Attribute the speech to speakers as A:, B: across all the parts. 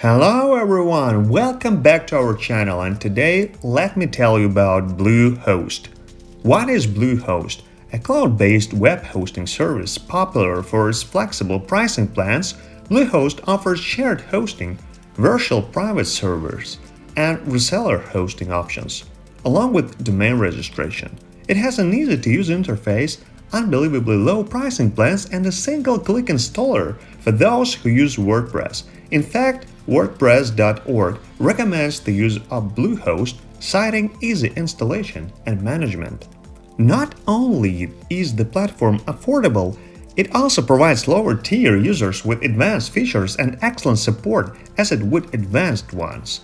A: Hello everyone, welcome back to our channel and today let me tell you about Bluehost. What is Bluehost? A cloud-based web hosting service popular for its flexible pricing plans, Bluehost offers shared hosting, virtual private servers, and reseller hosting options, along with domain registration. It has an easy-to-use interface, unbelievably low pricing plans, and a single-click installer for those who use WordPress. In fact, WordPress.org recommends the use of Bluehost, citing easy installation and management. Not only is the platform affordable, it also provides lower tier users with advanced features and excellent support as it would advanced ones.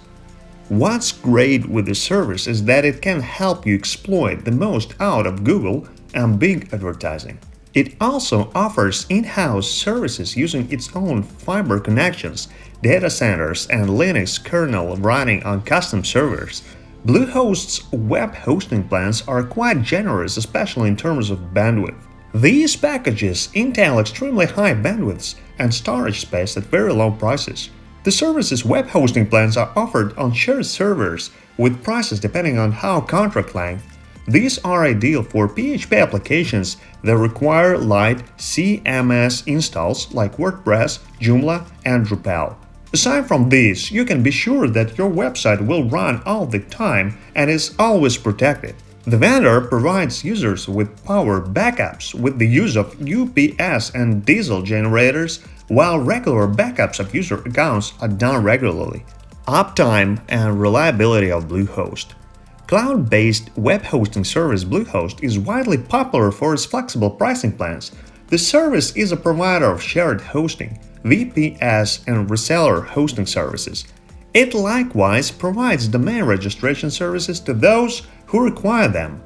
A: What's great with the service is that it can help you exploit the most out of Google and Bing advertising. It also offers in-house services using its own fiber connections, data centers, and Linux kernel running on custom servers. Bluehost's web hosting plans are quite generous, especially in terms of bandwidth. These packages entail extremely high bandwidths and storage space at very low prices. The service's web hosting plans are offered on shared servers, with prices depending on how contract length these are ideal for PHP applications that require light CMS installs like WordPress, Joomla, and Drupal. Aside from these, you can be sure that your website will run all the time and is always protected. The vendor provides users with power backups with the use of UPS and diesel generators, while regular backups of user accounts are done regularly. Uptime and reliability of Bluehost. Cloud-based web hosting service Bluehost is widely popular for its flexible pricing plans. The service is a provider of shared hosting, VPS and reseller hosting services. It likewise provides domain registration services to those who require them.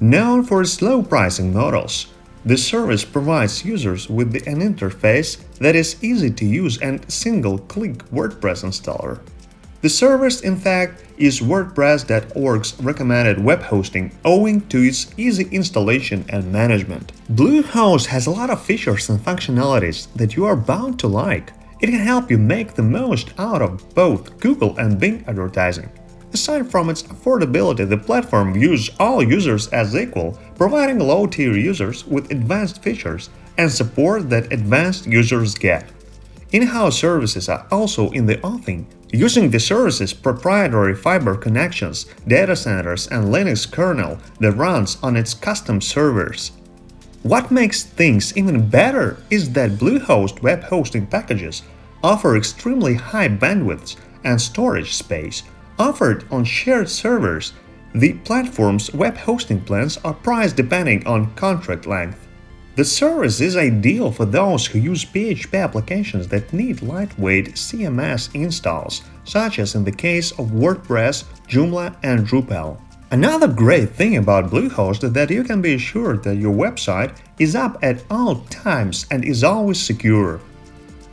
A: Known for its low pricing models, the service provides users with an interface that is easy to use and single-click WordPress installer. The service, in fact, is WordPress.org's recommended web hosting owing to its easy installation and management. Bluehost has a lot of features and functionalities that you are bound to like. It can help you make the most out of both Google and Bing advertising. Aside from its affordability, the platform views all users as equal, providing low-tier users with advanced features and support that advanced users get. In-house services are also in the offing, using the service's proprietary fiber connections, data centers, and Linux kernel that runs on its custom servers. What makes things even better is that Bluehost web hosting packages offer extremely high bandwidths and storage space offered on shared servers. The platform's web hosting plans are priced depending on contract length. The service is ideal for those who use PHP applications that need lightweight CMS installs, such as in the case of WordPress, Joomla, and Drupal. Another great thing about Bluehost is that you can be assured that your website is up at all times and is always secure.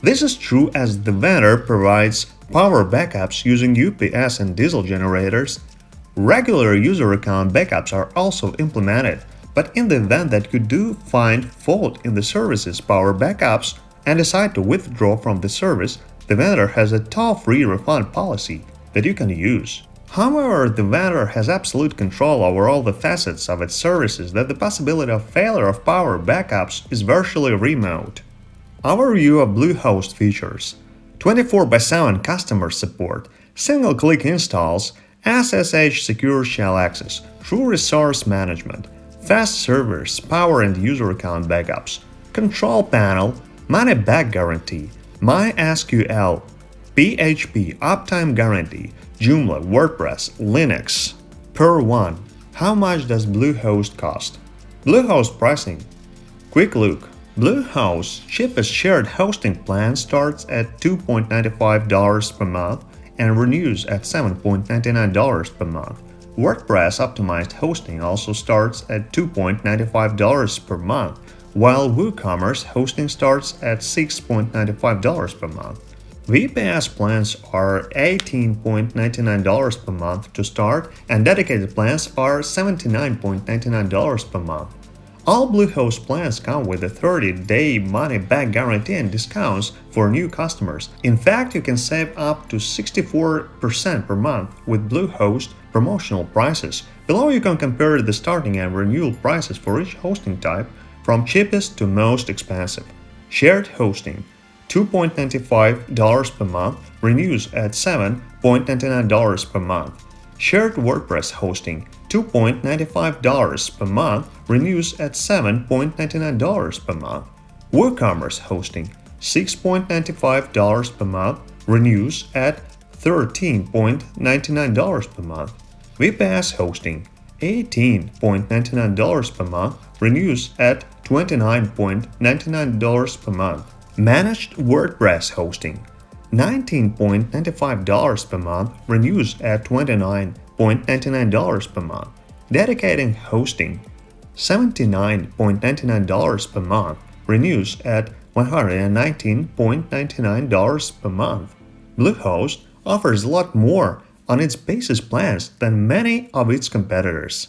A: This is true as the vendor provides power backups using UPS and diesel generators. Regular user account backups are also implemented, but in the event that you do find fault in the service's power backups and decide to withdraw from the service, the vendor has a toll-free refund policy that you can use. However, the vendor has absolute control over all the facets of its services that the possibility of failure of power backups is virtually remote. Overview of Bluehost features 24 x 7 customer support, single-click installs, SSH secure shell access, true resource management, fast servers, power and user account backups, control panel, money back guarantee, MySQL, PHP uptime guarantee, Joomla, WordPress, Linux. Per one, how much does Bluehost cost? Bluehost pricing. Quick look. Bluehost cheapest shared hosting plan starts at $2.95 per month and renews at $7.99 per month. WordPress optimized hosting also starts at $2.95 per month, while WooCommerce hosting starts at $6.95 per month. VPS plans are $18.99 per month to start, and dedicated plans are $79.99 per month. All Bluehost plans come with a 30-day money-back guarantee and discounts for new customers. In fact, you can save up to 64% per month with Bluehost promotional prices. Below you can compare the starting and renewal prices for each hosting type from cheapest to most expensive. Shared hosting $2.95 per month renews at $7.99 per month. Shared WordPress hosting $2.95 per month renews at $7.99 per month. WooCommerce hosting $6.95 per month renews at $13.99 per month. VPS hosting $18.99 per month renews at $29.99 per month. Managed WordPress hosting $19.95 per month renews at $29.99 per month. Dedicated hosting $79.99 per month renews at $119.99 per month. Bluehost offers a lot more on its basis plans than many of its competitors.